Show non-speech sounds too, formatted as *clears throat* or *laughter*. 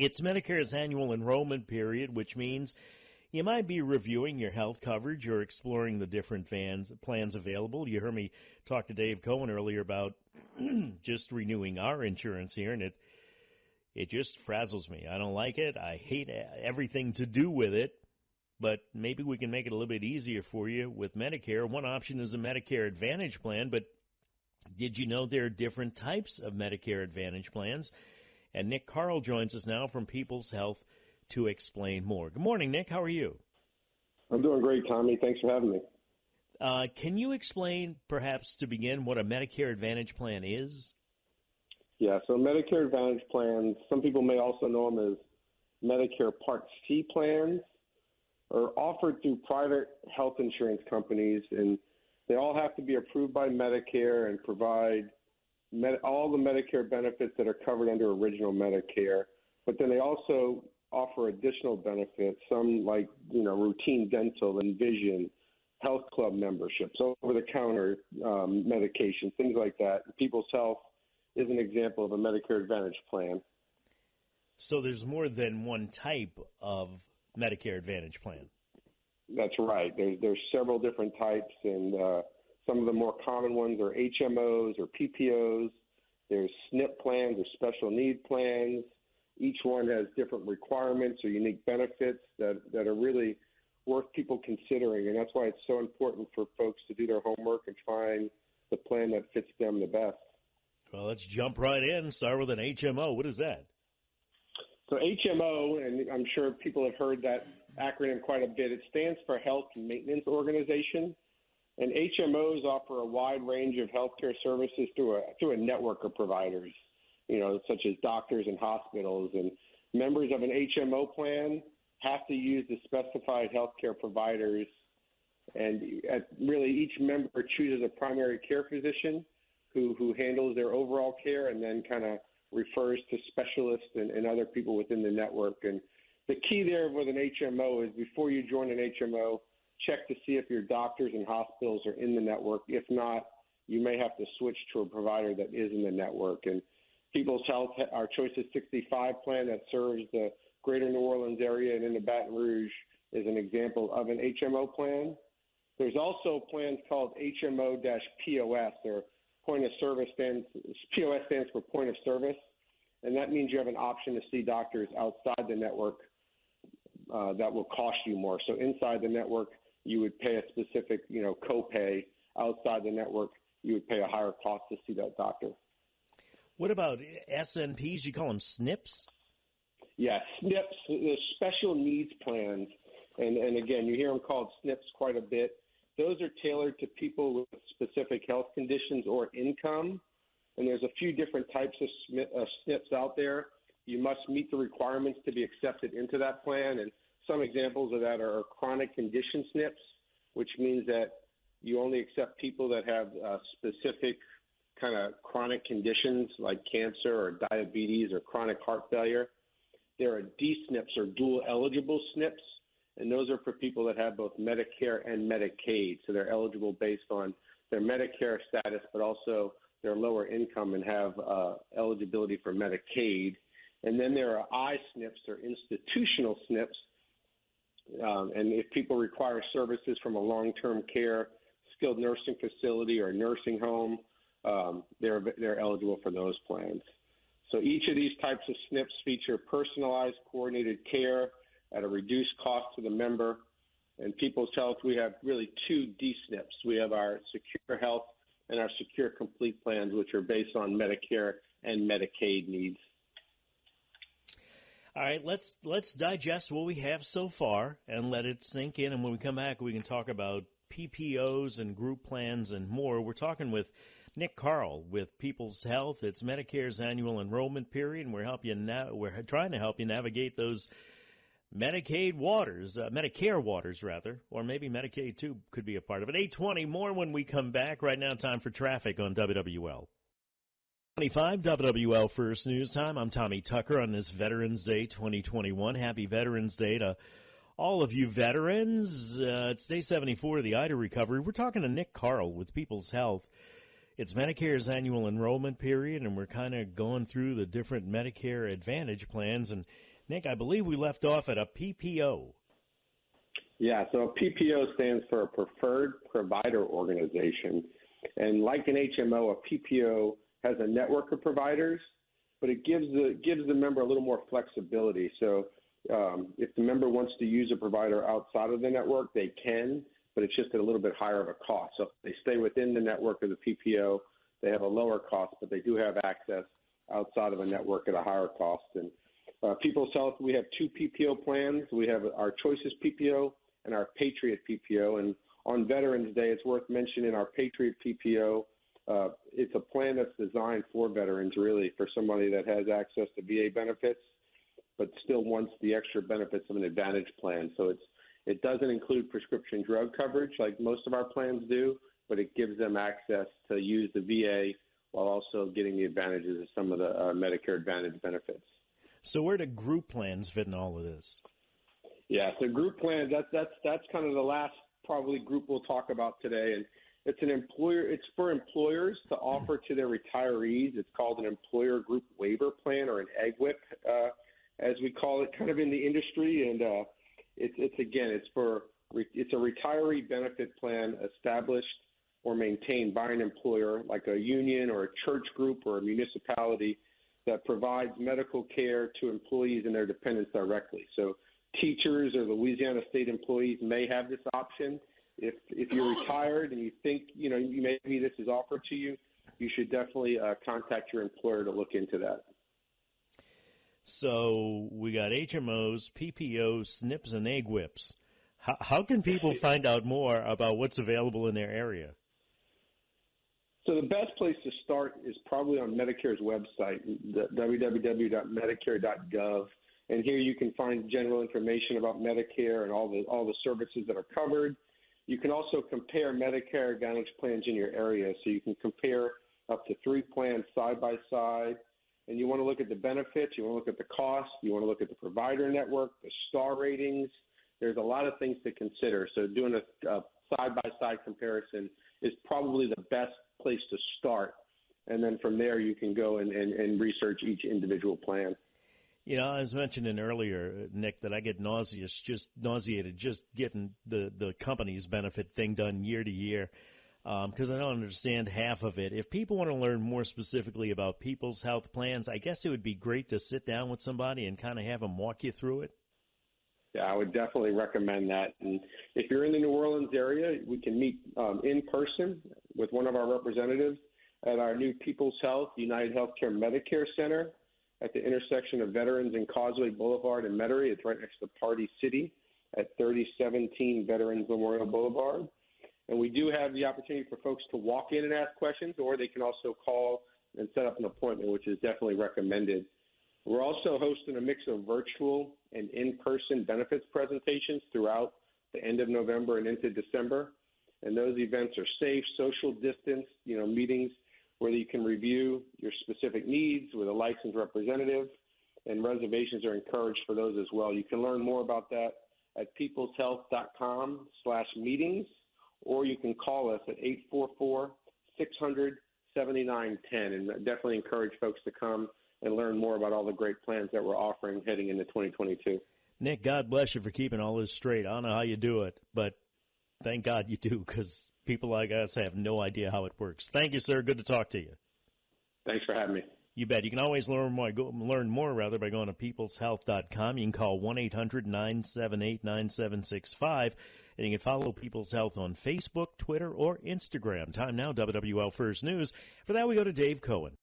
It's Medicare's annual enrollment period, which means you might be reviewing your health coverage or exploring the different vans, plans available. You heard me talk to Dave Cohen earlier about *clears throat* just renewing our insurance here, and it it just frazzles me. I don't like it. I hate everything to do with it. But maybe we can make it a little bit easier for you with Medicare. One option is a Medicare Advantage plan, but did you know there are different types of Medicare Advantage plans? And Nick Karl joins us now from People's Health to explain more. Good morning, Nick. How are you? I'm doing great, Tommy. Thanks for having me. Uh, can you explain, perhaps to begin, what a Medicare Advantage plan is? Yeah, so Medicare Advantage plans, some people may also know them as Medicare Part C plans, are offered through private health insurance companies, and they all have to be approved by Medicare and provide med- all the Medicare benefits that are covered under original Medicare. But then they also offer additional benefits, some like you know routine dental and vision, health club memberships, over the counter um, medication, things like that. People's Health is an example of a Medicare Advantage plan. So there's more than one type of Medicare Advantage plan. That's right. There's there's several different types, and uh, some of the more common ones are HMOs or PPOs. There's SNP plans or special need plans. Each one has different requirements or unique benefits that, that are really worth people considering. And that's why it's so important for folks to do their homework and find the plan that fits them the best. Well, let's jump right in. Start with an HMO. What is that? So, HMO, and I'm sure people have heard that acronym quite a bit, it stands for Health Maintenance Organization. And HMOs offer a wide range of healthcare services through a, through a network of providers you know, such as doctors and hospitals. And members of an HMO plan have to use the specified healthcare providers. And at, really, each member chooses a primary care physician who, who handles their overall care and then kind of refers to specialists and, and other people within the network. And the key there with an HMO is before you join an HMO, check to see if your doctors and hospitals are in the network. If not, you may have to switch to a provider that is in the network. And People's Health, our Choices 65 plan that serves the greater New Orleans area and into Baton Rouge is an example of an HMO plan. There's also plans called HMO-POS or point of service stands POS stands for point of service, and that means you have an option to see doctors outside the network uh, that will cost you more. So inside the network, you would pay a specific you know copay. Outside the network, you would pay a higher cost to see that doctor. What about SNPs? You call them SNPs? Yeah, SNPs, the special needs plans. And, and again, you hear them called SNPs quite a bit. Those are tailored to people with specific health conditions or income. And there's a few different types of SNPs uh, out there. You must meet the requirements to be accepted into that plan. And some examples of that are chronic condition SNPs, which means that you only accept people that have uh, specific kind of chronic conditions like cancer or diabetes or chronic heart failure. There are D-SNPs or dual eligible SNPs, and those are for people that have both Medicare and Medicaid. So they're eligible based on their Medicare status, but also their lower income and have uh, eligibility for Medicaid. And then there are I-SNPs or institutional SNPs. Um, and if people require services from a long-term care, skilled nursing facility, or nursing home, um, they're they're eligible for those plans. So each of these types of SNPs feature personalized, coordinated care at a reduced cost to the member. In People's Health, we have really two D-SNPs. We have our Secure Health and our Secure Complete plans, which are based on Medicare and Medicaid needs. All right, let's let's digest what we have so far and let it sink in. And when we come back, we can talk about PPOs and group plans and more. We're talking with Nick Karl with People's Health. It's Medicare's annual enrollment period, and we're help you we're trying to help you navigate those Medicaid waters, uh, Medicare waters rather, or maybe Medicaid too could be a part of it. 820 more when we come back. Right now, time for traffic on WWL. 25 WWL First News Time. I'm Tommy Tucker on this Veterans Day 2021. Happy Veterans Day to all of you veterans. Uh, it's day 74 of the Ida recovery. We're talking to Nick Karl with People's Health. It's Medicare's annual enrollment period, and we're kind of going through the different Medicare Advantage plans. And Nick, I believe we left off at a PPO. Yeah, so a PPO stands for a Preferred Provider Organization. And like an HMO, a PPO has a network of providers, but it gives the gives the member a little more flexibility. So um, if the member wants to use a provider outside of the network, they can, but it's just at a little bit higher of a cost. So if they stay within the network of the PPO, they have a lower cost, but they do have access outside of a network at a higher cost. And uh, People's Health, we have two PPO plans. We have our Choices PPO and our Patriot PPO. And on Veterans Day, it's worth mentioning our Patriot PPO. Uh, it's a plan that's designed for veterans, really, for somebody that has access to VA benefits, but still wants the extra benefits of an Advantage plan. So it's it doesn't include prescription drug coverage like most of our plans do, but it gives them access to use the VA while also getting the advantages of some of the uh, Medicare Advantage benefits. So where do group plans fit in all of this? Yeah, so group plans that's that's that's kind of the last probably group we'll talk about today, and it's an employer. It's for employers to offer to their retirees. It's called an employer group waiver plan or an EGWP, uh, as we call it, kind of in the industry. And uh, it's it's again, it's for it's a retiree benefit plan established or maintained by an employer, like a union or a church group or a municipality that provides medical care to employees and their dependents directly. So teachers or Louisiana state employees may have this option. If if you're retired and you think you know maybe this is offered to you, you should definitely uh, contact your employer to look into that. So we got HMOs, PPOs, SNPs, and EGWPs. How, how can people find out more about what's available in their area? So the best place to start is probably on Medicare's website, www.medicare.gov. And here you can find general information about Medicare and all the all the services that are covered. You can also compare Medicare Advantage plans in your area, so you can compare up to three plans side by side. And you want to look at the benefits, you want to look at the cost, you want to look at the provider network, the star ratings. There's a lot of things to consider. So doing a side by side comparison is probably the best place to start. And then from there, you can go and, and, and research each individual plan. You know, I was mentioning earlier, Nick, that I get nauseous, just nauseated, just getting the the company's benefit thing done year to year, because um, I don't understand half of it. If people want to learn more specifically about people's health plans, I guess it would be great to sit down with somebody and kind of have them walk you through it. Yeah, I would definitely recommend that. And if you're in the New Orleans area, we can meet um, in person with one of our representatives at our new People's Health United Healthcare Medicare Center at the intersection of Veterans and Causeway Boulevard in Metairie. It's right next to Party City at 3017 Veterans Memorial Boulevard. And we do have the opportunity for folks to walk in and ask questions, or they can also call and set up an appointment, which is definitely recommended. We're also hosting a mix of virtual and in-person benefits presentations throughout the end of November and into December. And those events are safe, social distance, you know, meetings where you can review your specific needs with a licensed representative, and reservations are encouraged for those as well. You can learn more about that at peopleshealth.com slash meetings, or you can call us at 844 600 7910. And definitely encourage folks to come and learn more about all the great plans that we're offering heading into 2022. Nick, God bless you for keeping all this straight. I don't know how you do it, but thank God you do because people like us have no idea how it works. Thank you, sir. Good to talk to you. Thanks for having me. You bet. You can always learn more, go, learn more rather by going to peopleshealth.com. You can call 1-800-978-9765 and you can follow People's Health on Facebook, Twitter, or Instagram. Time now, WWL First News. For that, we go to Dave Cohen.